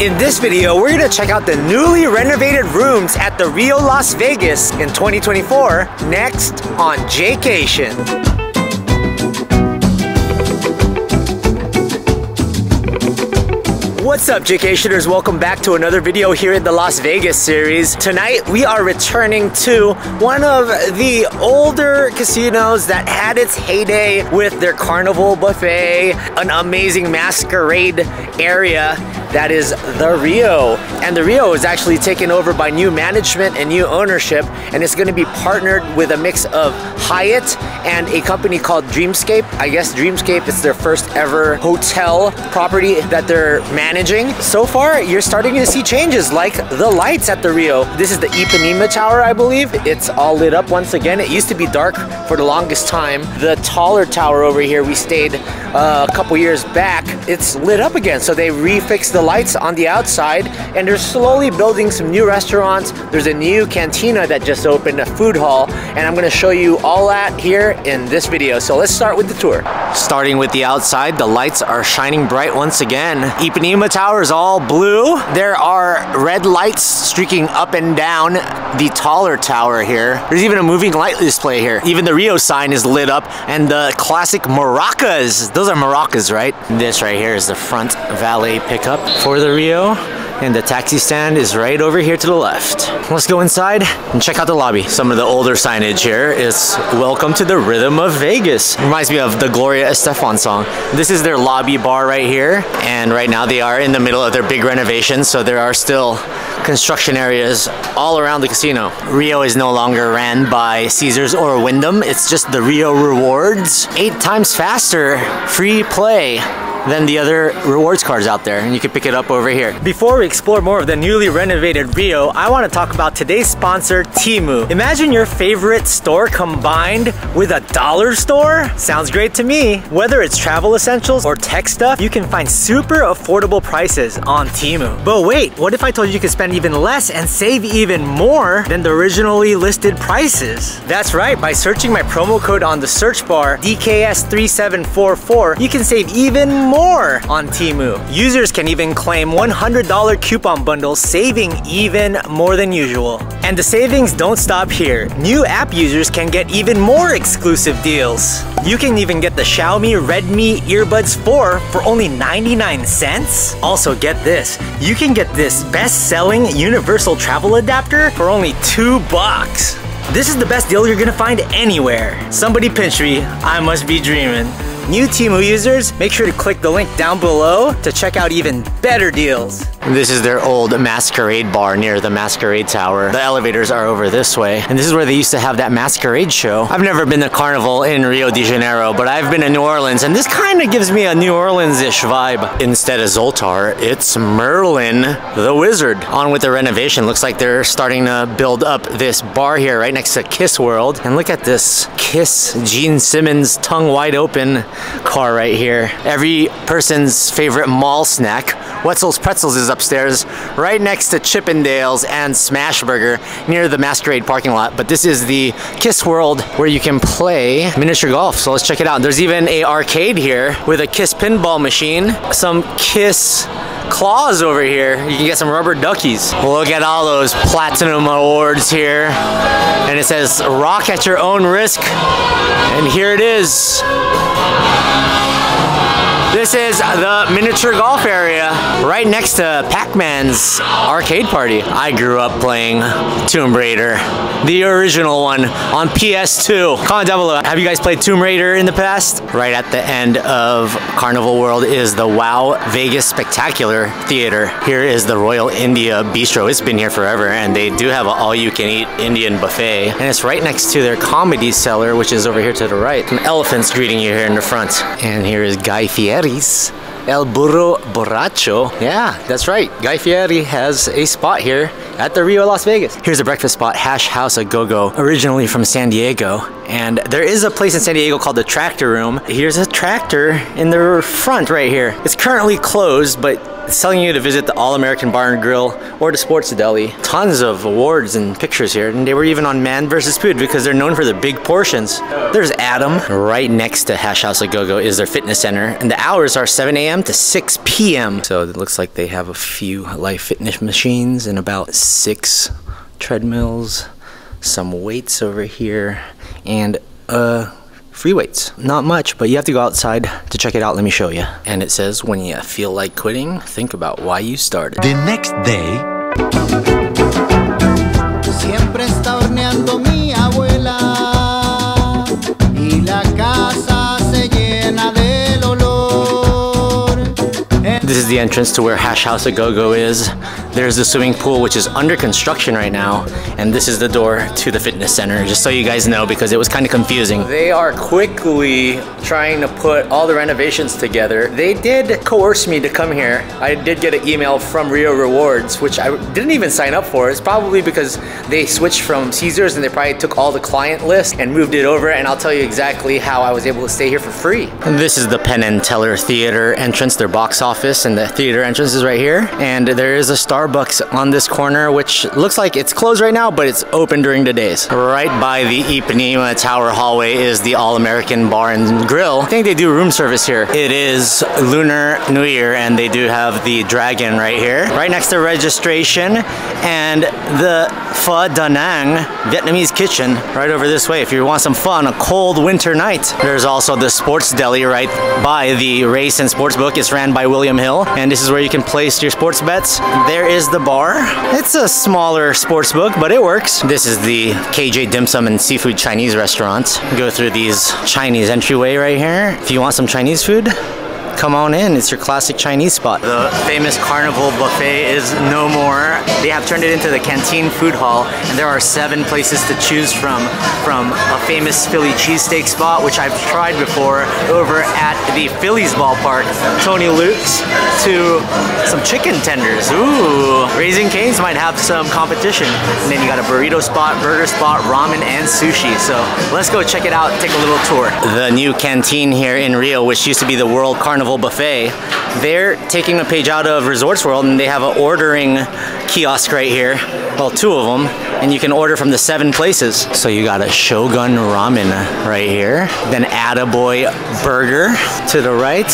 In this video, we're gonna check out the newly renovated rooms at the Rio Las Vegas in 2024, next on Jaycation. What's up, Jaycationers? Welcome back to another video here in the Las Vegas series. Tonight, we are returning to one of the older casinos that had its heyday with their carnival buffet, an amazing masquerade area that is the Rio. And the Rio is actually taken over by new management and new ownership, and it's gonna be partnered with a mix of Hyatt and a company called Dreamscape. I guess Dreamscape is their first ever hotel property that they're managing. So far, you're starting to see changes like the lights at the Rio. This is the Ipanema Tower, I believe. It's all lit up once again. It used to be dark for the longest time. The taller tower over here, we stayed uh, a couple years back. It's lit up again. So they refixed the lights on the outside and they're slowly building some new restaurants. There's a new cantina that just opened, a food hall, and I'm gonna show you all that here in this video. So let's start with the tour. Starting with the outside, the lights are shining bright once again. Ipanema tower is all blue. There are red lights streaking up and down the taller tower here. There's even a moving light display here. Even the Rio sign is lit up and the classic maracas. Those are maracas, right? This right here is the front valet pickup for the Rio and the taxi stand is right over here to the left. Let's go inside and check out the lobby. Some of the older signage here is welcome to the rhythm of Vegas. Reminds me of the Gloria Estefan song. This is their lobby bar right here and right now they are in the middle of their big renovation so there are still construction areas all around the casino. Rio is no longer ran by Caesars or Wyndham. It's just the Rio Rewards. Eight times faster, free play than the other rewards cards out there and you can pick it up over here. Before we explore more of the newly renovated Rio, I want to talk about today's sponsor, Temu. Imagine your favorite store combined with a dollar store? Sounds great to me. Whether it's travel essentials or tech stuff, you can find super affordable prices on Temu. But wait, what if I told you you could spend even less and save even more than the originally listed prices? That's right, by searching my promo code on the search bar, DKS3744, you can save even more more on Temu. Users can even claim $100 coupon bundles, saving even more than usual. And the savings don't stop here. New app users can get even more exclusive deals. You can even get the Xiaomi Redmi Earbuds 4 for only 99 cents. Also get this, you can get this best-selling universal travel adapter for only 2 bucks. This is the best deal you're gonna find anywhere. Somebody pinch me, I must be dreaming. New Temu users, make sure to click the link down below to check out even better deals. This is their old Masquerade bar near the Masquerade Tower. The elevators are over this way. And this is where they used to have that Masquerade show. I've never been to Carnival in Rio de Janeiro, but I've been to New Orleans, and this kind of gives me a New Orleans-ish vibe. Instead of Zoltar, it's Merlin the Wizard. On with the renovation. Looks like they're starting to build up this bar here right next to Kiss World. And look at this Kiss Gene Simmons tongue wide open car right here. Every person's favorite mall snack, Wetzel's Pretzels is upstairs, right next to Chippendales and Smashburger near the Masquerade parking lot. But this is the Kiss World where you can play miniature golf. So let's check it out. There's even a arcade here with a Kiss pinball machine, some Kiss claws over here. You can get some rubber duckies. Look at all those platinum awards here. And it says rock at your own risk. And here it is. This is the miniature golf area right next to Pac-Man's arcade party. I grew up playing Tomb Raider, the original one on PS2. Comment down below, have you guys played Tomb Raider in the past? Right at the end of Carnival World is the WOW Vegas Spectacular Theater. Here is the Royal India Bistro. It's been here forever and they do have an all-you-can-eat Indian buffet. And it's right next to their comedy cellar, which is over here to the right. Some elephants greeting you here in the front. And here is Guy Fieri Fieri's El Burro Borracho. Yeah, that's right. Guy Fieri has a spot here at the Rio Las Vegas. Here's a breakfast spot, Hash House a Go-Go, originally from San Diego. And there is a place in San Diego called the Tractor Room. Here's a tractor in the front right here. It's currently closed, but It's telling you to visit the All-American Bar and Grill or the Sports Deli. Tons of awards and pictures here. And they were even on Man vs. Food because they're known for the big portions. There's Adam. Right next to Hash House A Go-Go is their fitness center. And the hours are 7 a.m. to 6 p.m. So it looks like they have a few life fitness machines and about six treadmills, some weights over here, and uh, free weights. Not much, but you have to go outside to check it out. Let me show you. And it says, when you feel like quitting, think about why you started. The next day, Siempre está horneando mi abuela y la casa se llena del olor. This is the entrance to where Hash House A Go-Go is. There's the swimming pool, which is under construction right now. And this is the door to the fitness center, just so you guys know, because it was kind of confusing. They are quickly trying to put all the renovations together. They did coerce me to come here. I did get an email from Rio Rewards, which I didn't even sign up for. It's probably because they switched from Caesars and they probably took all the client list and moved it over. And I'll tell you exactly how I was able to stay here for free. And this is the Penn and Teller Theater entrance, their box office, and the theater entrance is right here. And there is a Starbucks on this corner, which looks like it's closed right now, but it's open during the days. Right by the Ipanema Tower hallway is the All-American Bar and Grill. I think they do room service here. It is Lunar New Year, and they do have the dragon right here. Right next to registration, and the Pho Da Nang Vietnamese kitchen right over this way. If you want some fun, a cold winter night. There's also the sports deli right by the race and sports book. It's ran by William Hill, and this is where you can place your sports bets. There is the bar. It's a smaller sports book, but it works. This is the KJ Dim Sum and Seafood Chinese restaurant. Go through these Chinese entryway right here. If you want some Chinese food, come on in. It's your classic Chinese spot. The famous Carnival Buffet is no more. They have turned it into the Canteen Food Hall, and there are seven places to choose from. From a famous Philly cheesesteak spot, which I've tried before, over at the Phillies ballpark, Tony Luke's, to some chicken tenders. Ooh, Raising Cane's might have some competition. And then you got a burrito spot, burger spot, ramen, and sushi. So let's go check it out, take a little tour. The new canteen here in Rio, which used to be the World Carnival Buffet, they're taking a page out of Resorts World and they have an ordering kiosk right here. Well, two of them, and you can order from the seven places. So you got a Shogun Ramen right here, then Attaboy Burger to the right,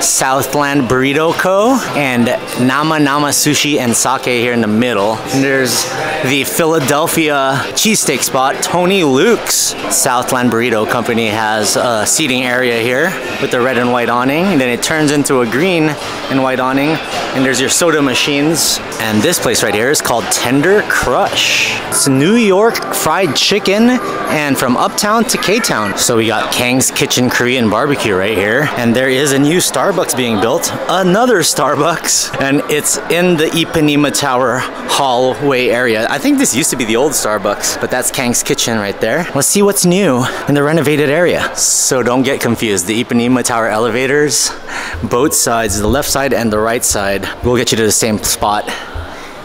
Southland Burrito Co. and Nama Nama Sushi and Sake here in the middle. And there's the Philadelphia cheesesteak spot, Tony Luke's. Southland Burrito Company has a seating area here with the red and white awning. And then it turns into a green and white awning. And there's your soda machines. And this place right here is called Tender Crush. It's New York fried chicken and from Uptown to K-Town. So we got Kang's Kitchen Korean Barbecue right here. And there is a new Starbucks being built. Another Starbucks. And it's in the Ipanema Tower hallway area. I think this used to be the old Starbucks, but that's Kang's Kitchen right there. Let's see what's new in the renovated area. So don't get confused. The Ipanema Tower elevators, both sides, the left side and the right side, will get you to the same spot.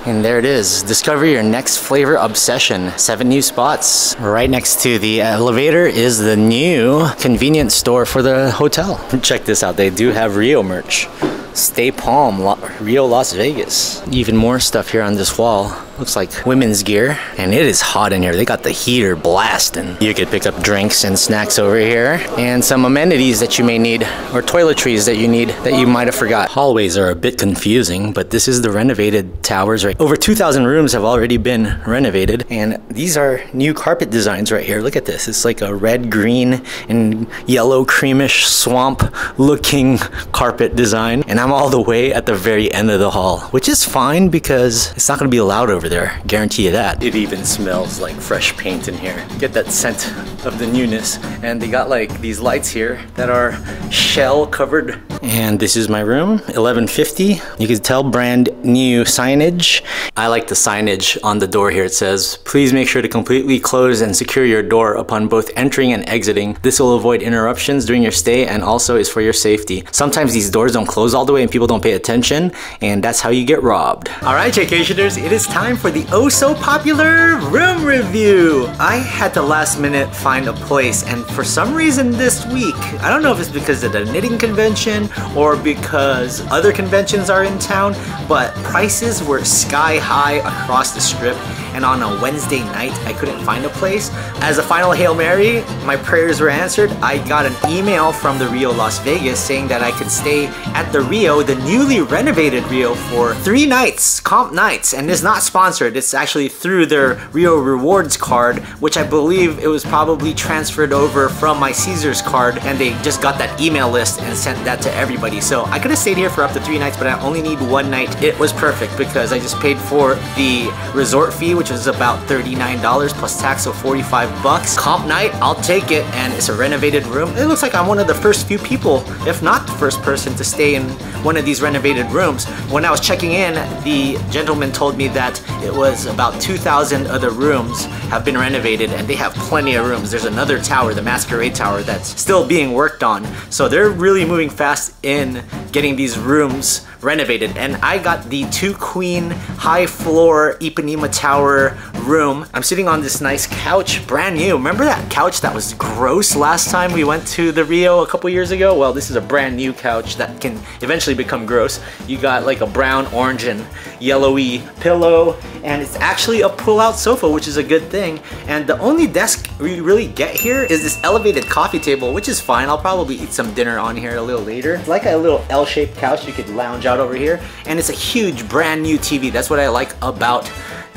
And there it is. Discover your next flavor obsession. Seven new spots. Right next to the elevator is the new convenience store for the hotel. Check this out. They do have Rio merch. Stay Palm, Rio, Las Vegas. Even more stuff here on this wall. Looks like women's gear. And it is hot in here. They got the heater blasting. You could pick up drinks and snacks over here. And some amenities that you may need, or toiletries that you need that you might have forgot. Hallways are a bit confusing, but this is the renovated towers right Over 2,000 rooms have already been renovated. And these are new carpet designs right here. Look at this. It's like a red, green, and yellow creamish swamp looking carpet design. And I'm all the way at the very end of the hall, which is fine because it's not gonna be loud over there. Guarantee you that. It even smells like fresh paint in here. Get that scent of the newness. And they got like these lights here that are shell covered. And this is my room, 1150. You can tell brand new signage I like the signage on the door here. It says, please make sure to completely close and secure your door upon both entering and exiting. This will avoid interruptions during your stay and also is for your safety. Sometimes these doors don't close all the way and people don't pay attention and that's how you get robbed. All right, Jaycationers, it is time for the oh so popular room review. I had to last minute find a place and for some reason this week, I don't know if it's because of the knitting convention or because other conventions are in town, but prices were sky high across the strip and on a Wednesday night I couldn't find a place. As a final Hail Mary, my prayers were answered. I got an email from the Rio Las Vegas saying that I could stay at the Rio, the newly renovated Rio for three nights, comp nights, and it's not sponsored. It's actually through their Rio Rewards card, which I believe it was probably transferred over from my Caesars card and they just got that email list and sent that to everybody. So I could have stayed here for up to three nights, but I only need one night. It was perfect because I just paid for the resort fee, which is about $39 plus tax, of 45 bucks. Comp night, I'll take it, and it's a renovated room. It looks like I'm one of the first few people, if not the first person to stay in one of these renovated rooms. When I was checking in, the gentleman told me that it was about 2,000 other rooms have been renovated and they have plenty of rooms. There's another tower, the Masquerade Tower, that's still being worked on. So they're really moving fast in getting these rooms renovated. And I got the two queen high floor Ipanema Tower room. I'm sitting on this nice couch, brand new. Remember that couch that was gross last time we went to the Rio a couple years ago? Well, this is a brand new couch that can eventually become gross. You got like a brown, orange, and yellowy pillow, and it's actually a pull-out sofa, which is a good thing. And the only desk we really get here is this elevated coffee table, which is fine. I'll probably eat some dinner on here a little later. It's like a little L-shaped couch you could lounge out over here, and it's a huge brand new TV. That's what I like about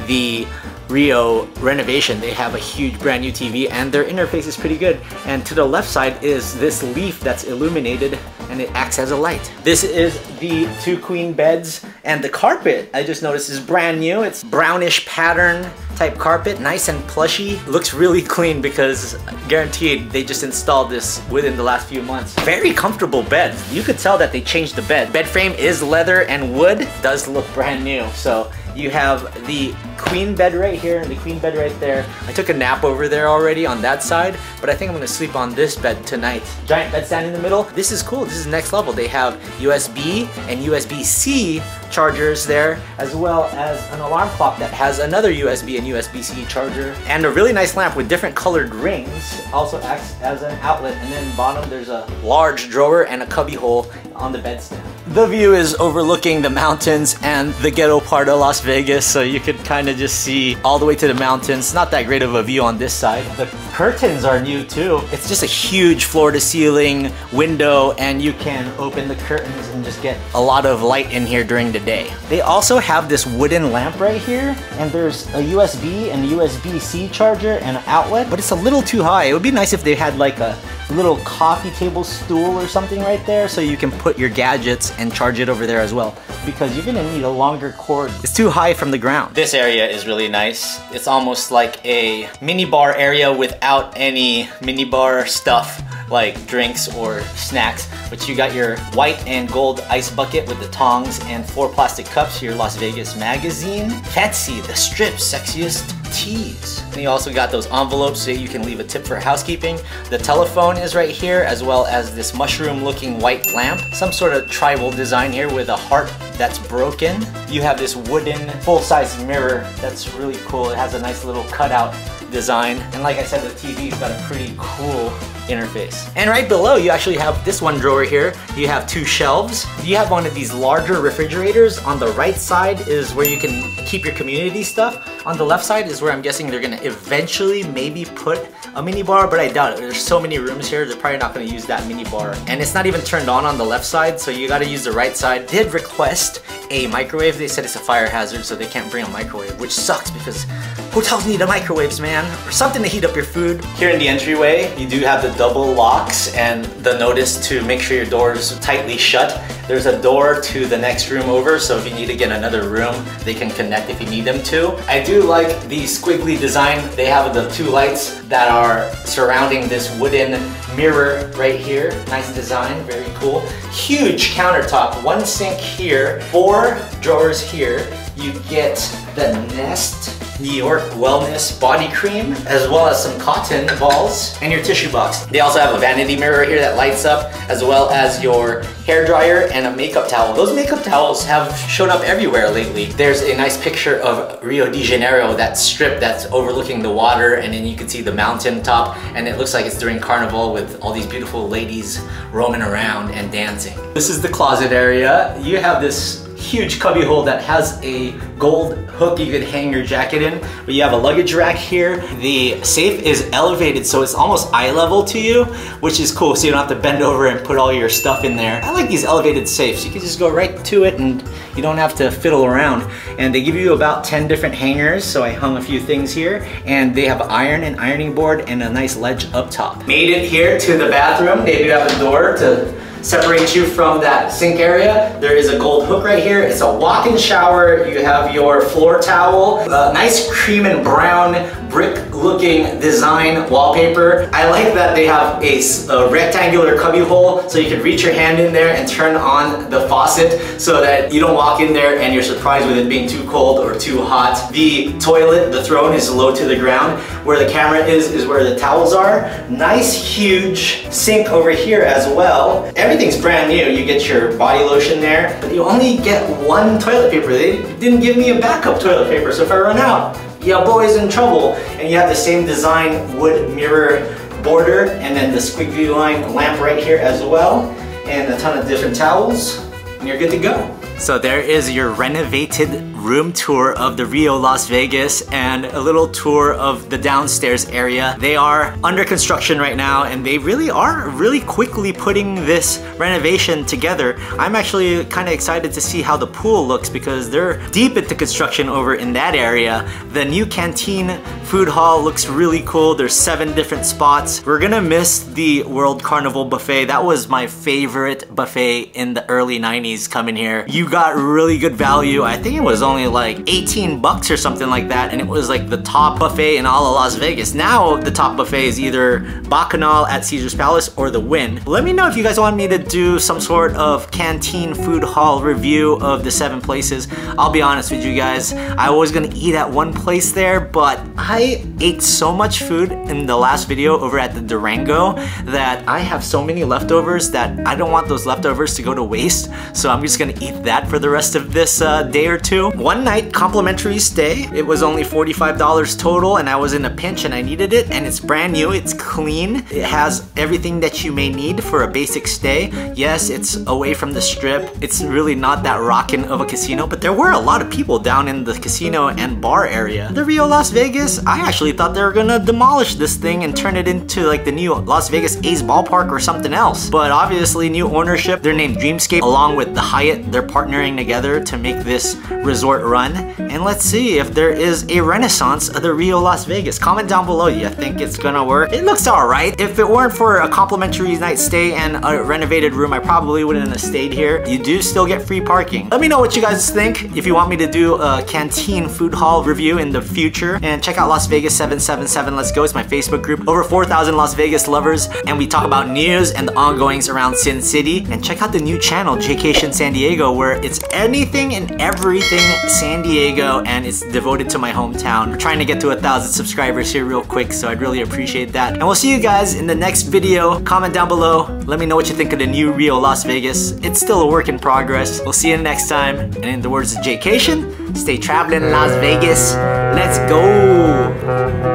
the Rio renovation. They have a huge brand new TV and their interface is pretty good. And to the left side is this leaf that's illuminated and it acts as a light. This is the two queen beds and the carpet I just noticed is brand new. It's brownish pattern type carpet, nice and plushy. Looks really clean because guaranteed they just installed this within the last few months. Very comfortable bed. You could tell that they changed the bed. Bed frame is leather and wood, does look brand new. So you have the queen bed right here and the queen bed right there. I took a nap over there already on that side, but I think I'm gonna sleep on this bed tonight. Giant bed stand in the middle. This is cool, this is next level. They have USB and USB-C chargers there, as well as an alarm clock that has another USB and USB-C charger, and a really nice lamp with different colored rings also acts as an outlet. And then bottom, there's a large drawer and a cubby hole on the bedstand. The view is overlooking the mountains and the ghetto part of Las Vegas, so you could kind of just see all the way to the mountains. Not that great of a view on this side. The curtains are new too. It's just a huge floor to ceiling window and you can open the curtains and just get a lot of light in here during the day. They also have this wooden lamp right here and there's a USB and USB-C charger and an outlet, but it's a little too high. It would be nice if they had like a little coffee table stool or something right there so you can put your gadgets and charge it over there as well because you're gonna need a longer cord. It's too high from the ground. This area is really nice. It's almost like a mini bar area without any mini bar stuff like drinks or snacks. But you got your white and gold ice bucket with the tongs and four plastic cups, your Las Vegas magazine. Fancy, the strip, sexiest tees. And you also got those envelopes so you can leave a tip for housekeeping. The telephone is right here as well as this mushroom looking white lamp. Some sort of tribal design here with a heart that's broken. You have this wooden full-size mirror that's really cool. It has a nice little cutout design. And like I said, the TV's got a pretty cool interface. And right below, you actually have this one drawer here. You have two shelves. You have one of these larger refrigerators. On the right side is where you can keep your community stuff. On the left side is where I'm guessing they're gonna eventually maybe put a mini bar, but I doubt it. There's so many rooms here, they're probably not gonna use that mini bar. And it's not even turned on on the left side, so you gotta use the right side. Did request a microwave. They said it's a fire hazard, so they can't bring a microwave, which sucks because hotels need a microwaves, man, or something to heat up your food. Here in the entryway, you do have the double locks and the notice to make sure your doors tightly shut. There's a door to the next room over, so if you need to get another room, they can connect if you need them to. I do like the squiggly design. They have the two lights that are surrounding this wooden mirror right here. Nice design, very cool. Huge countertop, one sink here, four drawers here, you get the Nest New York Wellness Body Cream, as well as some cotton balls and your tissue box. They also have a vanity mirror here that lights up, as well as your hair dryer and a makeup towel. Those makeup towels have shown up everywhere lately. There's a nice picture of Rio de Janeiro, that strip that's overlooking the water, and then you can see the mountain top, and it looks like it's during carnival with all these beautiful ladies roaming around and dancing. This is the closet area. You have this huge cubby hole that has a gold hook you could hang your jacket in. But you have a luggage rack here. The safe is elevated so it's almost eye level to you, which is cool so you don't have to bend over and put all your stuff in there. I like these elevated safes. You can just go right to it and you don't have to fiddle around. And they give you about 10 different hangers, so I hung a few things here. And they have iron and ironing board and a nice ledge up top. Made it here to the bathroom. They do have a door to separates you from that sink area. There is a gold hook right here. It's a walk-in shower. You have your floor towel, a nice cream and brown brick looking design wallpaper. I like that they have a, a, rectangular cubby hole so you can reach your hand in there and turn on the faucet so that you don't walk in there and you're surprised with it being too cold or too hot. The toilet, the throne is low to the ground. Where the camera is, is where the towels are. Nice huge sink over here as well. Everything's brand new. You get your body lotion there, but you only get one toilet paper. They didn't give me a backup toilet paper, so if I run out, yeah, boy's in trouble. And you have the same design wood mirror border and then the squeaky line lamp right here as well and a ton of different towels and you're good to go. So there is your renovated room tour of the Rio Las Vegas and a little tour of the downstairs area. They are under construction right now and they really are really quickly putting this renovation together. I'm actually kind of excited to see how the pool looks because they're deep into construction over in that area. The new canteen food hall looks really cool. There's seven different spots. We're gonna miss the World Carnival buffet. That was my favorite buffet in the early 90s coming here. You got really good value. I think it was only only like 18 bucks or something like that and it was like the top buffet in all of Las Vegas. Now the top buffet is either Bacchanal at Caesar's Palace or the Wynn. Let me know if you guys want me to do some sort of canteen food hall review of the seven places. I'll be honest with you guys, I was gonna eat at one place there but I ate so much food in the last video over at the Durango that I have so many leftovers that I don't want those leftovers to go to waste so I'm just gonna eat that for the rest of this uh, day or two one night complimentary stay. It was only $45 total and I was in a pinch and I needed it and it's brand new, it's clean. It has everything that you may need for a basic stay. Yes, it's away from the strip. It's really not that rockin' of a casino, but there were a lot of people down in the casino and bar area. The Rio Las Vegas, I actually thought they were gonna demolish this thing and turn it into like the new Las Vegas A's ballpark or something else. But obviously new ownership, they're named Dreamscape along with the Hyatt, they're partnering together to make this resort run. And let's see if there is a renaissance of the Rio Las Vegas. Comment down below, you think it's gonna work? It looks alright. If it weren't for a complimentary night stay and a renovated room, I probably wouldn't have stayed here. You do still get free parking. Let me know what you guys think. If you want me to do a canteen food hall review in the future. And check out Las Vegas 777 Let's Go. It's my Facebook group. Over 4,000 Las Vegas lovers. And we talk about news and the ongoings around Sin City. And check out the new channel, Jaycation San Diego, where it's anything and everything San Diego and it's devoted to my hometown. We're trying to get to a thousand subscribers here real quick, so I'd really appreciate that. And we'll see you guys in the next video. Comment down below. Let me know what you think of the new Rio Las Vegas. It's still a work in progress. We'll see you next time. And in the words of Jaycation, stay traveling Las Vegas. Let's go!